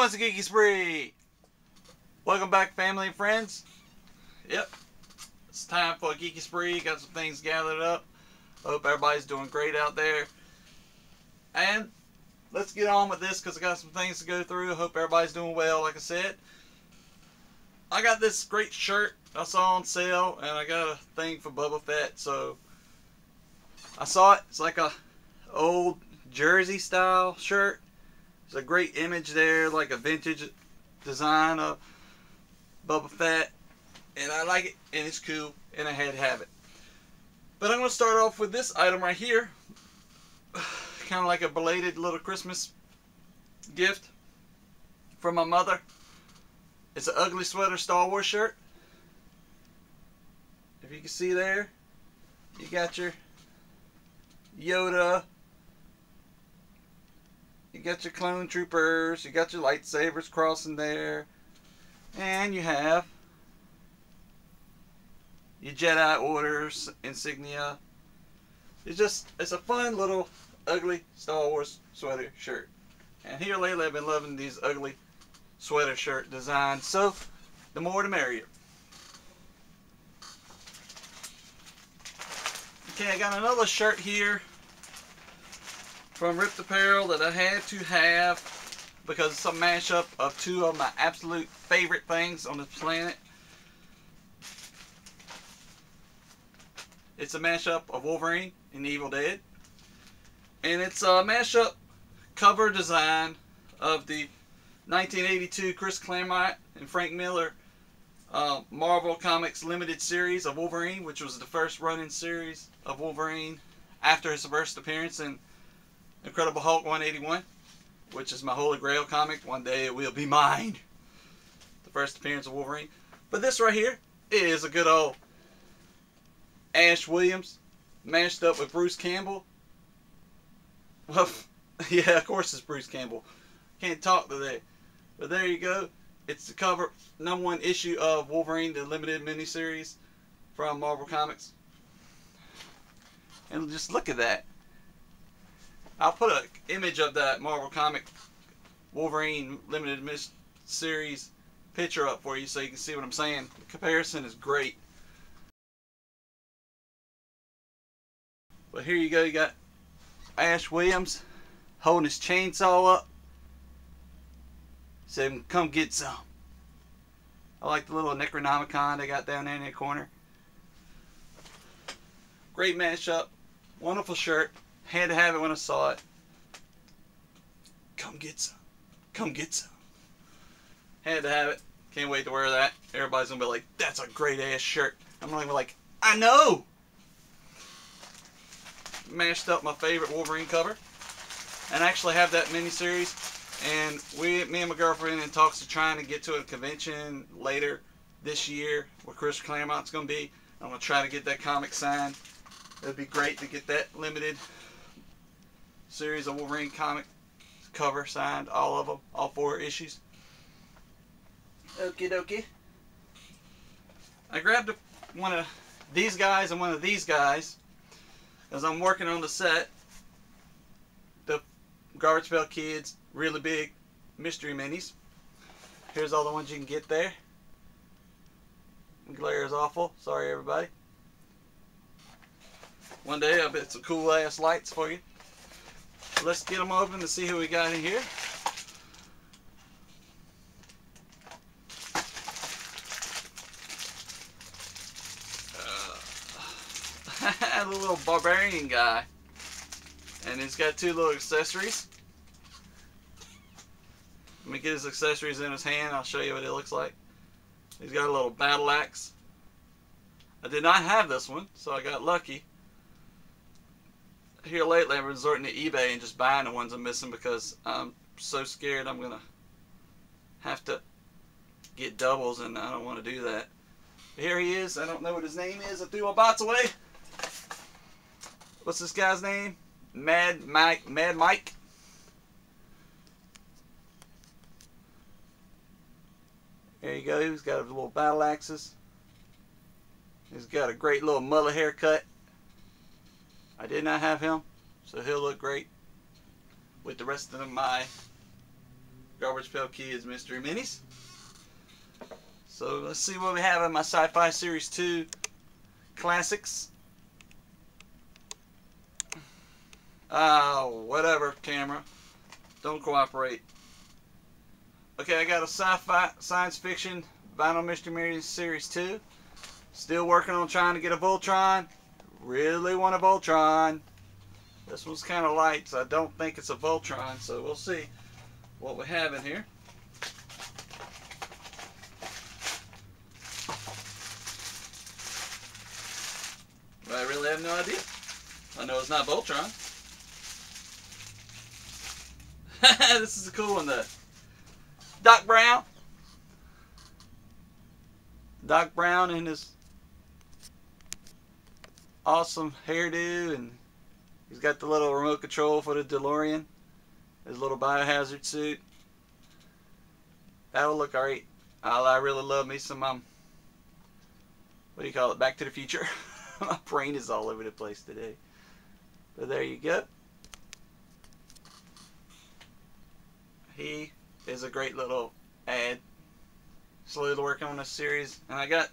wants a geeky spree? Welcome back, family and friends. Yep, it's time for a geeky spree. Got some things gathered up. Hope everybody's doing great out there. And let's get on with this because I got some things to go through. Hope everybody's doing well, like I said. I got this great shirt I saw on sale, and I got a thing for Boba Fett, so I saw it. It's like a old jersey style shirt. There's a great image there, like a vintage design of Boba Fett, and I like it, and it's cool, and I had to have it. But I'm going to start off with this item right here. kind of like a belated little Christmas gift from my mother. It's an ugly sweater Star Wars shirt. If you can see there, you got your Yoda. You got your clone troopers. You got your lightsabers crossing there. And you have your Jedi Orders insignia. It's just, it's a fun little ugly Star Wars sweater shirt. And here lately I've been loving these ugly sweater shirt designs. So, the more the merrier. Okay, I got another shirt here from RIPT Apparel that I had to have because it's a mashup of two of my absolute favorite things on the planet. It's a mashup of Wolverine and Evil Dead. And it's a mashup cover design of the 1982 Chris Claremont and Frank Miller uh, Marvel Comics limited series of Wolverine, which was the first running series of Wolverine after his first appearance in Incredible Hulk 181, which is my holy grail comic. One day it will be mine. The first appearance of Wolverine. But this right here is a good old Ash Williams mashed up with Bruce Campbell. Well, yeah, of course it's Bruce Campbell. Can't talk today. But there you go. It's the cover number one issue of Wolverine, the limited miniseries from Marvel Comics. And just look at that. I'll put an image of that Marvel comic Wolverine limited Miss series picture up for you so you can see what I'm saying. The comparison is great. But here you go, you got Ash Williams holding his chainsaw up. Said, come get some. I like the little Necronomicon they got down there in the corner. Great mashup. Wonderful shirt. Had to have it when I saw it. Come get some. Come get some. Had to have it. Can't wait to wear that. Everybody's gonna be like, that's a great ass shirt. I'm gonna be like, I know! Mashed up my favorite Wolverine cover. And I actually have that miniseries. And we, me and my girlfriend, in talks of trying to get to a convention later this year where Chris Claremont's gonna be. I'm gonna try to get that comic signed. It'd be great to get that limited series of Wolverine comic cover signed, all of them, all four issues. Okie dokie. I grabbed one of these guys and one of these guys as I'm working on the set. The Garbage Pail Kids really big mystery minis. Here's all the ones you can get there. Glare is awful. Sorry, everybody. One day I'll bet some cool ass lights for you let's get them open to see who we got in here. Uh, the little barbarian guy. And he's got two little accessories. Let me get his accessories in his hand. I'll show you what it looks like. He's got a little battle axe. I did not have this one, so I got lucky here lately I'm resorting to eBay and just buying the ones I'm missing because I'm so scared I'm gonna have to get doubles and I don't want to do that. Here he is. I don't know what his name is. I threw my bots away. What's this guy's name? Mad Mike. Mad Mike. There you go. He's got a little battle axes. He's got a great little mullet haircut. I did not have him, so he'll look great with the rest of my Garbage Pail Kids Mystery Minis. So let's see what we have in my Sci-Fi Series 2 Classics. Oh, whatever, camera. Don't cooperate. Okay, I got a sci-fi science fiction vinyl mystery Minis series 2. Still working on trying to get a Voltron. Really want a Voltron. This one's kind of light, so I don't think it's a Voltron, so we'll see what we have in here. I really have no idea. I know it's not Voltron. this is a cool one though. Doc Brown. Doc Brown in his awesome hairdo and he's got the little remote control for the DeLorean. His little biohazard suit. That will look great. I, I really love me some um what do you call it? Back to the future. My brain is all over the place today. But there you go. He is a great little ad. Slowly working on this series. And I got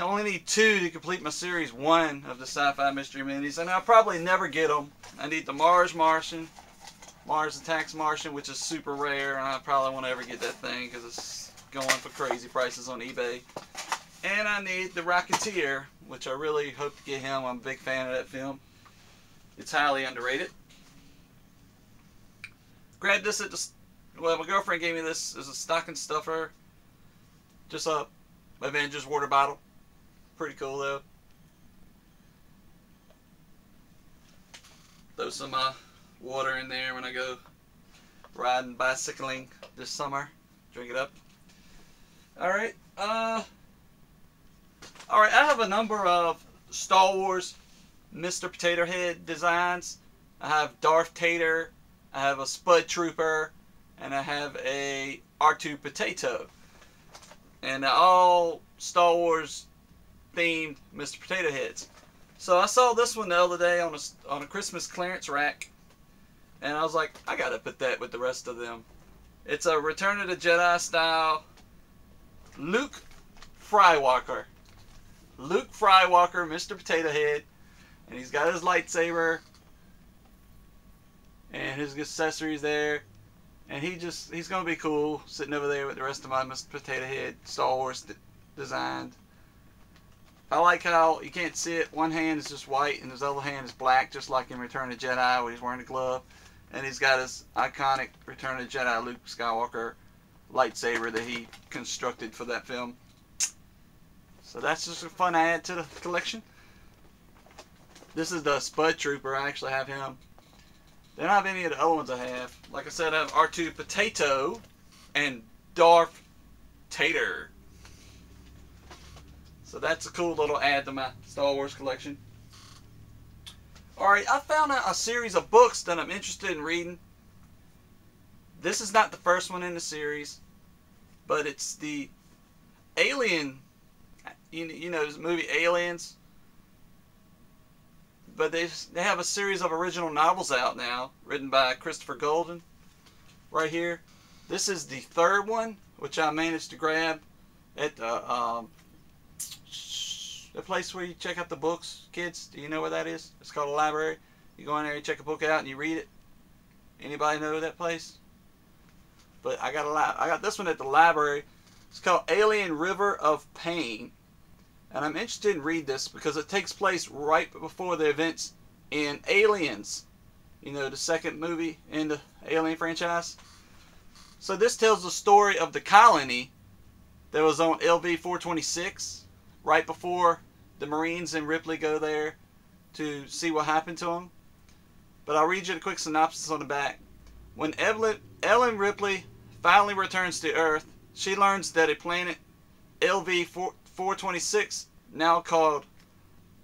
only need two to complete my series one of the sci-fi mystery minis. And I'll probably never get them. I need the Mars Martian, Mars Attacks Martian, which is super rare. And I probably won't ever get that thing because it's going for crazy prices on eBay. And I need the Rocketeer, which I really hope to get him. I'm a big fan of that film. It's highly underrated. Grabbed this at the well, my girlfriend gave me this as a stocking stuffer. Just a Avengers water bottle. Pretty cool though. Throw some uh, water in there when I go riding bicycling this summer. Drink it up. Alright, uh Alright, I have a number of Star Wars Mr. Potato Head designs. I have Darth Tater, I have a Spud Trooper, and I have a R2 Potato. And all Star Wars themed Mr. Potato Heads. So I saw this one the other day on a, on a Christmas clearance rack. And I was like, I gotta put that with the rest of them. It's a Return of the Jedi style Luke Frywalker. Luke Frywalker, Mr. Potato Head. And he's got his lightsaber. And his accessories there. And he just, he's going to be cool sitting over there with the rest of my Mr. Potato Head Star Wars designed. I like how you can't see it. One hand is just white and his other hand is black, just like in Return of the Jedi when he's wearing a glove. And he's got his iconic Return of the Jedi Luke Skywalker lightsaber that he constructed for that film. So that's just a fun add to the collection. This is the Spud Trooper. I actually have him. They don't have any of the other ones I have. Like I said, I have R2 Potato and Darth Tater. So that's a cool little add to my Star Wars collection. Alright, I found out a series of books that I'm interested in reading. This is not the first one in the series, but it's the Alien, you, you know, movie Aliens. But they, they have a series of original novels out now, written by Christopher Golden, right here. This is the third one, which I managed to grab at the um, the place where you check out the books, kids. Do you know where that is? It's called a library. You go in there, you check a book out, and you read it. Anybody know that place? But I got a I got this one at the library. It's called Alien River of Pain. And I'm interested in read this because it takes place right before the events in Aliens. You know, the second movie in the Alien franchise. So this tells the story of the colony that was on LV 426 right before the Marines and Ripley go there to see what happened to them. But I'll read you a quick synopsis on the back. When Evelyn, Ellen Ripley finally returns to Earth, she learns that a planet LV 426, now called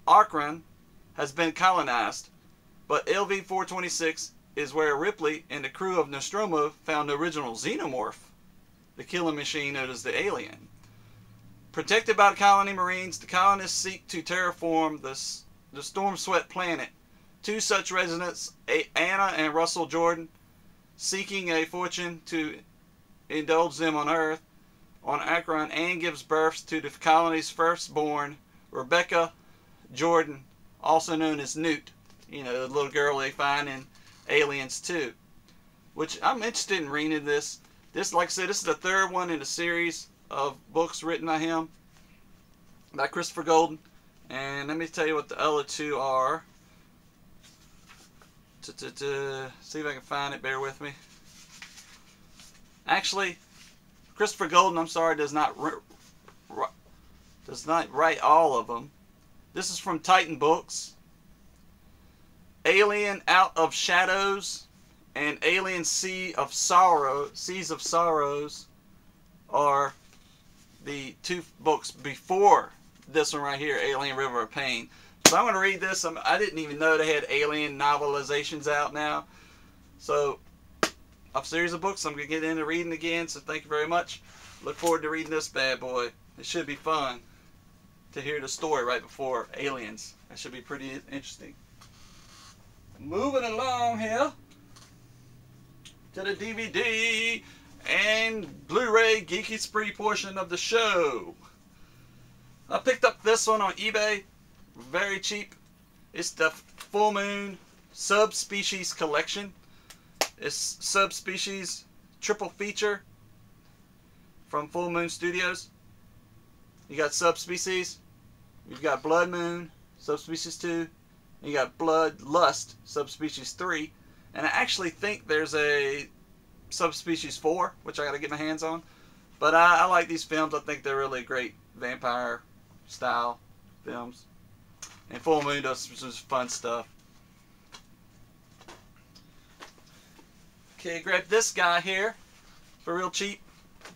Acheron, has been colonized. But LV 426 is where Ripley and the crew of Nostromo found the original xenomorph, the killing machine known as the alien. Protected by the colony marines, the colonists seek to terraform the, the storm-swept planet. Two such residents, Anna and Russell Jordan, seeking a fortune to indulge them on Earth, on Acheron, Anne gives birth to the colony's firstborn, Rebecca Jordan, also known as Newt. You know, the little girl they find in Aliens 2. Which I'm interested in reading this. This, like I said, this is the third one in the series of books written by him, by Christopher Golden. And let me tell you what the other two are. See if I can find it. Bear with me. Actually, Christopher Golden, I'm sorry, does not does not write all of them. This is from Titan Books. Alien Out of Shadows and Alien Sea of Sorrow, Seas of Sorrows are two books before this one right here, Alien River of Pain. So I'm going to read this. I'm, I did not even know they had alien novelizations out now. So, a series of books I'm going to get into reading again. So thank you very much. Look forward to reading this bad boy. It should be fun to hear the story right before Aliens. That should be pretty interesting. Moving along here to the DVD and Blu-ray Geeky Spree portion of the show. I picked up this one on eBay, very cheap. It's the Full Moon Subspecies Collection. It's Subspecies triple feature from Full Moon Studios. You got Subspecies, you've got Blood Moon, Subspecies 2, you got Blood Lust, Subspecies 3, and I actually think there's a Subspecies 4, which I got to get my hands on. But I, I like these films. I think they're really great vampire style films. And Full Moon does some fun stuff. Okay, grab this guy here for real cheap.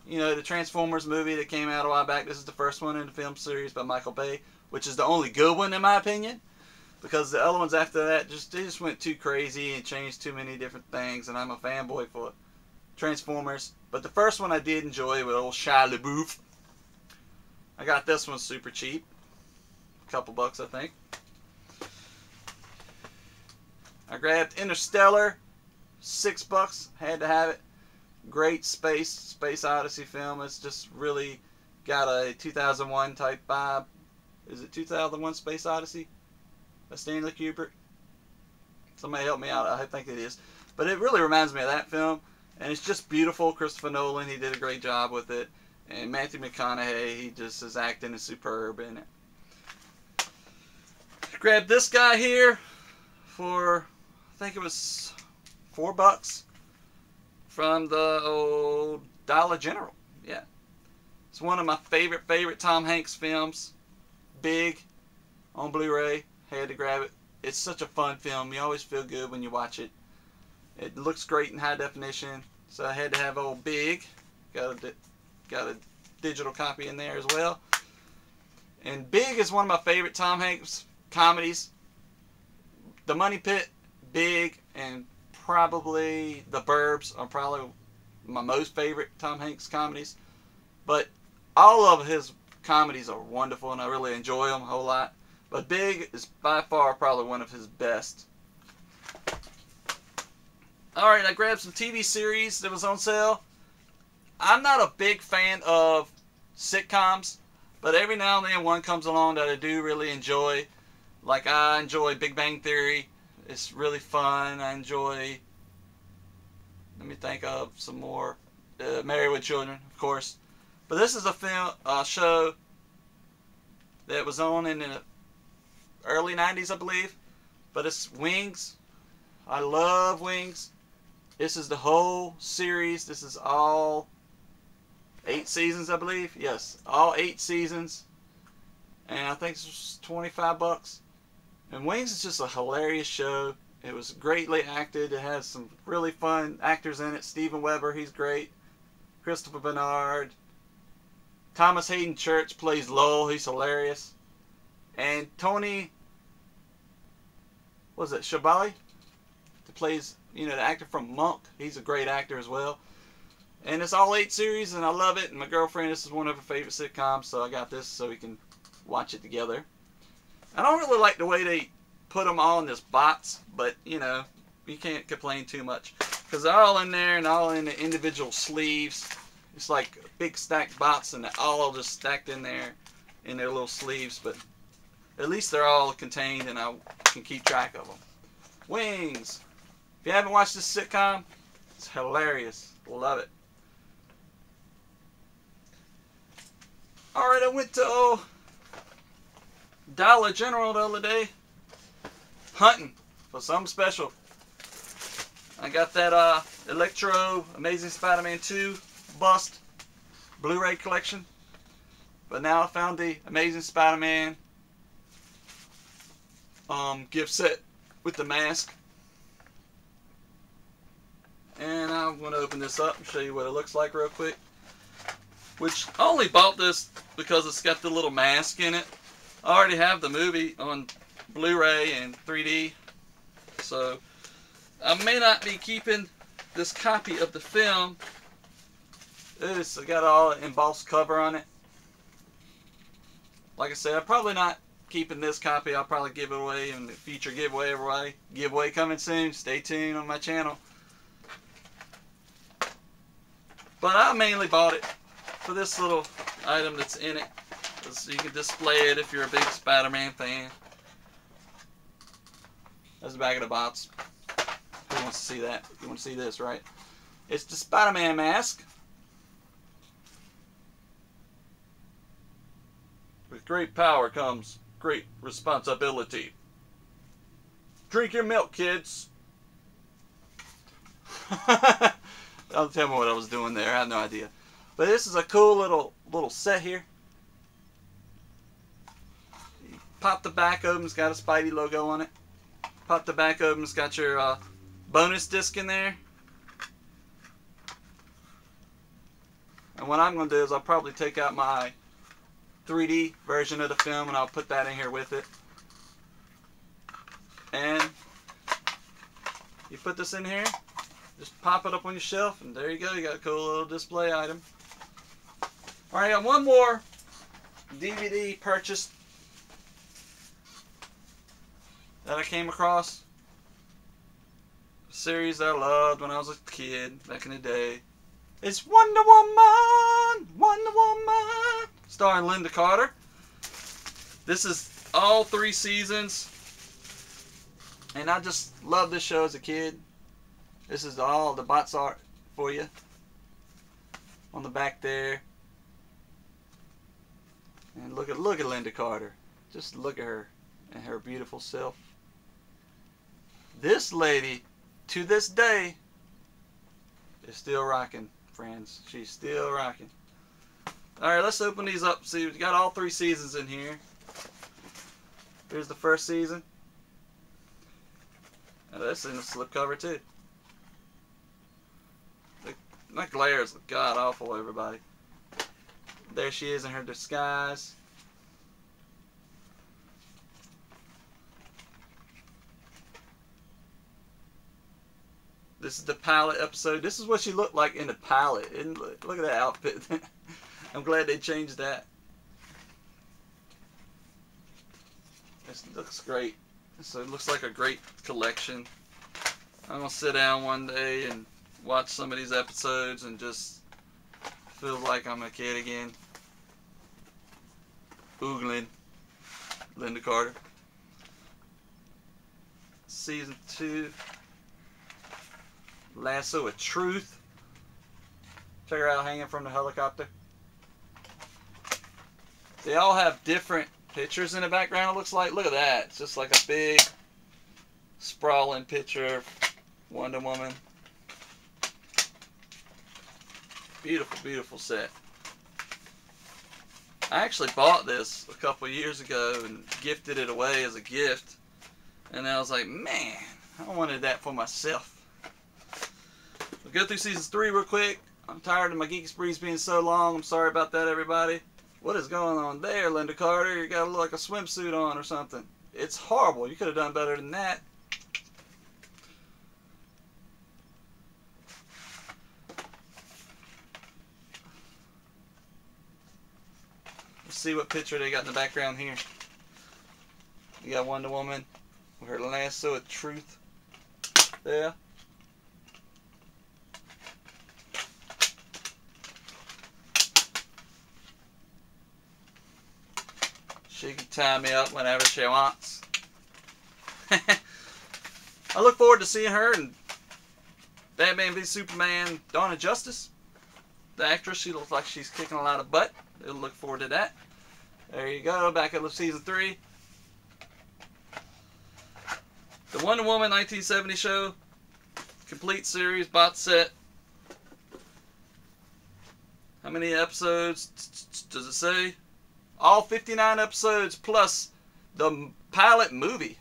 You know, the Transformers movie that came out a while back. This is the first one in the film series by Michael Bay, which is the only good one in my opinion. Because the other ones after that just they just went too crazy and changed too many different things, and I'm a fanboy for Transformers. But the first one I did enjoy with old Shia LaBeouf. I got this one super cheap. A couple bucks, I think. I grabbed Interstellar. Six bucks. Had to have it. Great space, space odyssey film. It's just really got a 2001 type vibe. Is it 2001 Space Odyssey? A Stanley Kubrick? Somebody help me out. I think it is. But it really reminds me of that film. And it's just beautiful. Christopher Nolan, he did a great job with it. And Matthew McConaughey, he just his acting is superb in it. Grab this guy here for I think it was four bucks from the old Dollar General. Yeah. It's one of my favorite, favorite Tom Hanks films. Big on Blu-ray. Had to grab it. It's such a fun film. You always feel good when you watch it. It looks great in high definition. So I had to have old Big. Got a got a digital copy in there as well. And Big is one of my favorite Tom Hanks comedies. The Money Pit, Big, and probably The Burbs are probably my most favorite Tom Hanks comedies. But all of his comedies are wonderful and I really enjoy them a whole lot. But Big is by far probably one of his best. Alright, I grabbed some TV series that was on sale. I'm not a big fan of sitcoms, but every now and then one comes along that I do really enjoy. Like I enjoy Big Bang Theory. It's really fun. I enjoy. Let me think of some more. Uh, Married with Children, of course. But this is a film, a show that was on in the early '90s, I believe. But it's Wings. I love Wings. This is the whole series. This is all eight seasons, I believe. Yes, all eight seasons, and I think it's 25 bucks. And Wings is just a hilarious show. It was greatly acted. It has some really fun actors in it. Steven Weber, he's great. Christopher Bernard. Thomas Haden Church plays Lowell. He's hilarious. And Tony, was it Shabali? That plays, you know, the actor from Monk. He's a great actor as well. And it's all eight series, and I love it. And my girlfriend, this is one of her favorite sitcoms, so I got this so we can watch it together. I don't really like the way they put them all in this box, but you know, you can't complain too much. Because they're all in there and all in the individual sleeves. It's like a big stacked box and they're all just stacked in there in their little sleeves. But at least they're all contained and I can keep track of them. Wings. If you haven't watched this sitcom, it's hilarious. Love it. Alright, I went to oh, Dollar General the other day hunting for something special. I got that uh, Electro Amazing Spider-Man 2 bust Blu-ray collection. But now I found the Amazing Spider-Man um, gift set with the mask. And I'm going to open this up and show you what it looks like real quick. Which I only bought this because it's got the little mask in it. I already have the movie on Blu-ray and 3D. So I may not be keeping this copy of the film. It's got all embossed cover on it. Like I said, I'm probably not keeping this copy. I'll probably give it away in the future giveaway. Everybody, giveaway coming soon. Stay tuned on my channel. But I mainly bought it for this little item that's in it. So you can display it if you're a big Spider-Man fan. That's the back of the box. Who wants to see that? You want to see this, right? It's the Spider-Man mask. With great power comes great responsibility. Drink your milk, kids. Don't tell me what I was doing there. I have no idea. But this is a cool little little set here. Pop the back open. It's got a Spidey logo on it. Pop the back open. It's got your uh, bonus disc in there. And what I'm going to do is I'll probably take out my 3D version of the film and I'll put that in here with it. And you put this in here, just pop it up on your shelf and there you go. You got a cool little display item. Alright, I got one more DVD purchased that I came across. A series I loved when I was a kid back in the day. It's Wonder Woman! Wonder Woman! Starring Lynda Carter. This is all three seasons. And I just love this show as a kid. This is all the box art for you. On the back there. And look at look at Lynda Carter. Just look at her and her beautiful self. This lady, to this day, is still rocking, friends. She's still rocking. Alright, let's open these up. See, we got all three seasons in here. Here's the first season. Oh, that's in the slipcover too. My glare is god awful, everybody. There she is in her disguise. This is the pilot episode. This is what she looked like in the pilot. And look, look at that outfit. I'm glad they changed that. This looks great. So it looks like a great collection. I'm gonna sit down one day and watch some of these episodes and just feel like I'm a kid again. Oogling. Lynda Carter. Season 2. Lasso of Truth. Check her out hanging from the helicopter. They all have different pictures in the background, it looks like. Look at that. It's just like a big, sprawling picture of Wonder Woman. Beautiful, beautiful set. I actually bought this a couple years ago and gifted it away as a gift. And I was like, man, I wanted that for myself. We'll go through seasons three real quick. I'm tired of my geek sprees being so long. I'm sorry about that, everybody. What is going on there, Lynda Carter? You got to look like a swimsuit on or something. It's horrible. You could have done better than that. see what picture they got in the background here. You got Wonder Woman with her lasso of truth there. She can tie me up whenever she wants. I look forward to seeing her in Batman v Superman Dawn of Justice. The actress, she looks like she's kicking a lot of butt. I look forward to that. There you go, back to season three. The Wonder Woman 1970 show, complete series, box set. How many episodes does it say? All 59 episodes plus the pilot movie.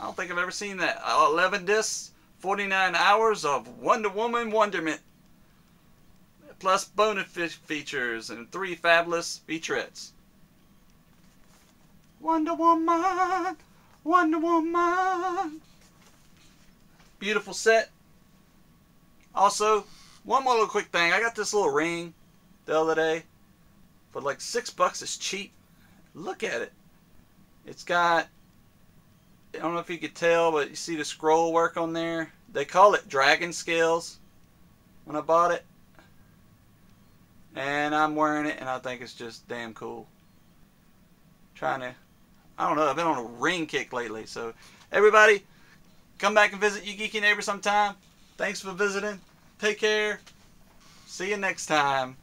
I don't think I've ever seen that. Uh, 11 discs, 49 hours of Wonder Woman wonderment. Plus bonus features and three fabulous featurettes. Wonder Woman, Wonder Woman. Beautiful set. Also, one more little quick thing. I got this little ring the other day for like six bucks. It's cheap. Look at it. It's got, I don't know if you could tell, but you see the scroll work on there. They call it dragon scales when I bought it. And I'm wearing it and I think it's just damn cool. Trying to, I don't know, I've been on a ring kick lately. So everybody, come back and visit you geeky neighbor sometime. Thanks for visiting. Take care. See you next time.